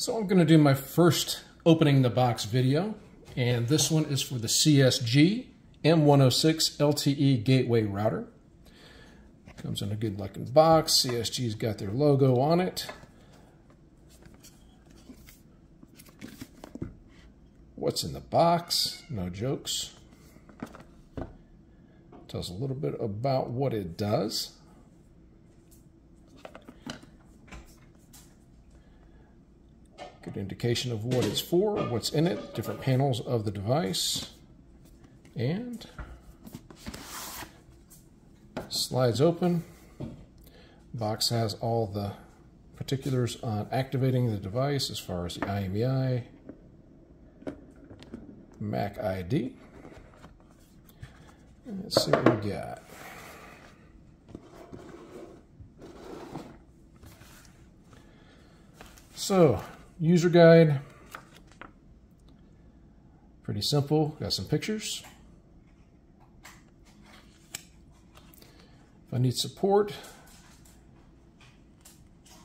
So I'm going to do my first opening the box video, and this one is for the CSG M106 LTE Gateway Router. Comes in a good looking box. CSG's got their logo on it. What's in the box? No jokes. Tells a little bit about what it does. Good indication of what it's for, what's in it, different panels of the device, and slides open. Box has all the particulars on activating the device as far as the IMEI, Mac ID. Let's see what we got. So, user guide. Pretty simple. Got some pictures. If I need support,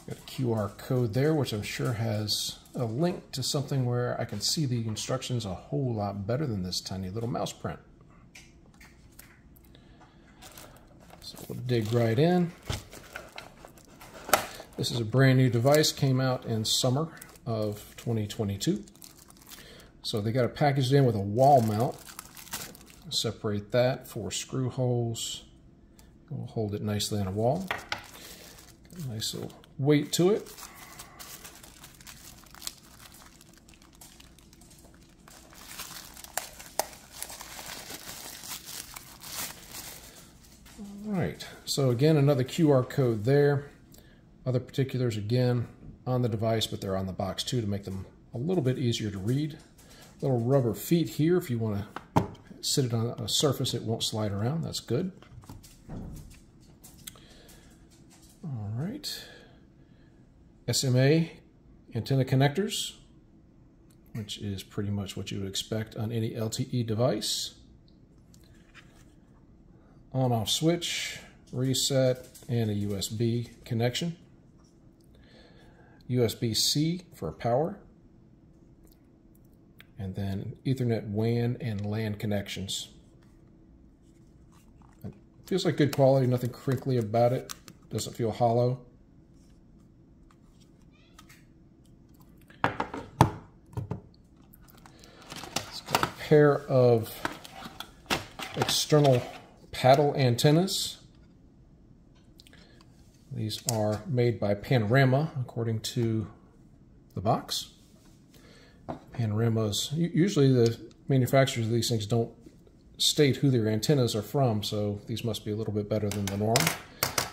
got a QR code there, which I'm sure has a link to something where I can see the instructions a whole lot better than this tiny little mouse print. So we'll dig right in. This is a brand new device, came out in summer of 2022. So they got it packaged in with a wall mount. Separate that, for screw holes. We'll hold it nicely on a wall. Nice little weight to it. All right, so again, another QR code there. Other particulars again, on the device, but they're on the box too to make them a little bit easier to read. Little rubber feet here if you want to sit it on a surface, it won't slide around. That's good. All right. SMA antenna connectors, which is pretty much what you would expect on any LTE device. On-off switch, reset, and a USB connection. USB-C for power, and then Ethernet WAN and LAN connections. It feels like good quality, nothing crinkly about it, doesn't feel hollow. It's got a pair of external paddle antennas these are made by Panorama, according to the box. Panoramas, usually the manufacturers of these things don't state who their antennas are from, so these must be a little bit better than the norm.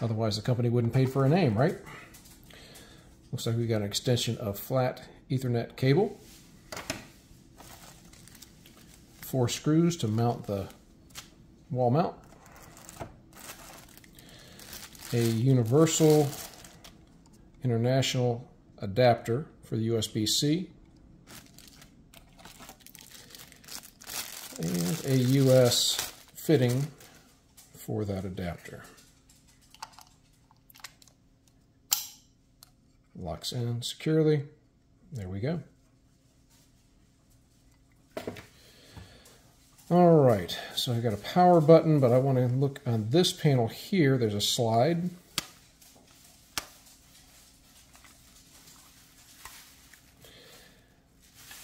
Otherwise, the company wouldn't pay for a name, right? Looks like we got an extension of flat Ethernet cable. Four screws to mount the wall mount a universal international adapter for the USB-C and a US fitting for that adapter. Locks in securely. There we go. All right, so I've got a power button, but I want to look on this panel here. There's a slide.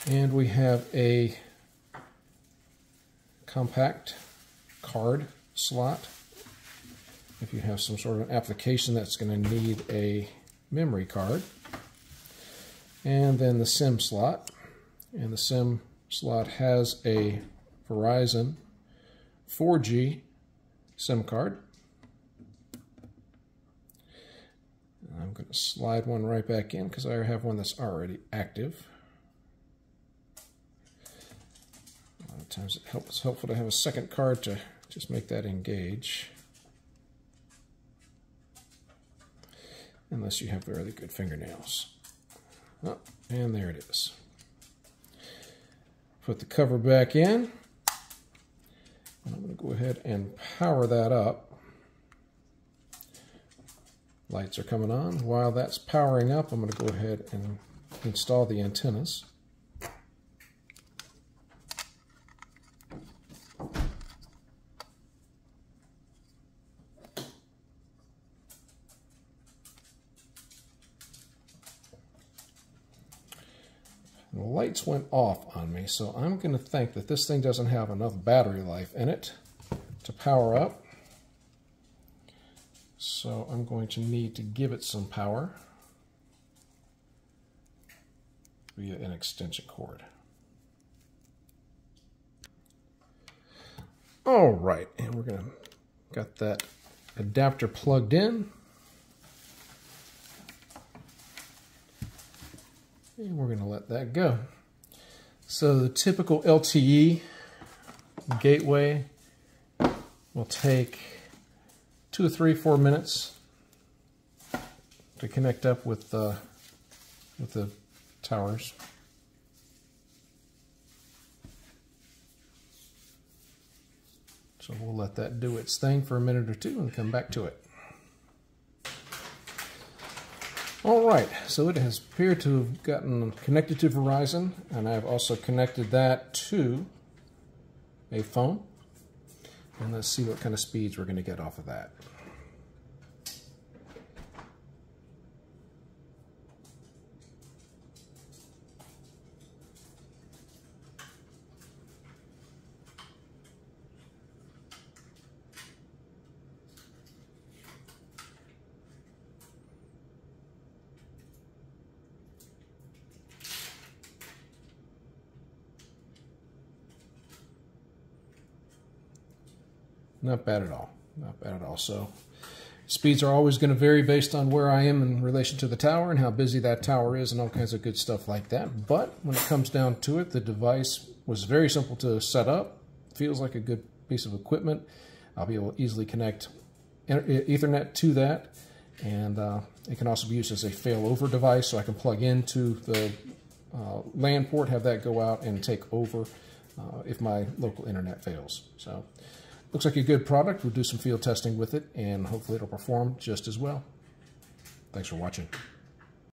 And we have a compact card slot. If you have some sort of an application that's going to need a memory card. And then the SIM slot. And the SIM slot has a Verizon 4G SIM card. I'm going to slide one right back in because I have one that's already active. A lot of times it it's helpful to have a second card to just make that engage. Unless you have really good fingernails. Oh, and there it is. Put the cover back in. I'm going to go ahead and power that up. Lights are coming on. While that's powering up, I'm going to go ahead and install the antennas. The lights went off on me, so I'm going to think that this thing doesn't have enough battery life in it to power up. So I'm going to need to give it some power via an extension cord. All right, and we're going to got that adapter plugged in. And we're going to let that go. So the typical LTE gateway will take two or three, four minutes to connect up with the, with the towers. So we'll let that do its thing for a minute or two and come back to it. All right, so it has appeared to have gotten connected to Verizon, and I've also connected that to a phone. And let's see what kind of speeds we're going to get off of that. Not bad at all. Not bad at all. So speeds are always going to vary based on where I am in relation to the tower and how busy that tower is and all kinds of good stuff like that. But when it comes down to it, the device was very simple to set up. Feels like a good piece of equipment. I'll be able to easily connect Ethernet to that. And uh, it can also be used as a failover device, so I can plug into the uh, LAN port, have that go out and take over uh, if my local internet fails. So Looks like a good product. We'll do some field testing with it, and hopefully it'll perform just as well. Thanks for watching.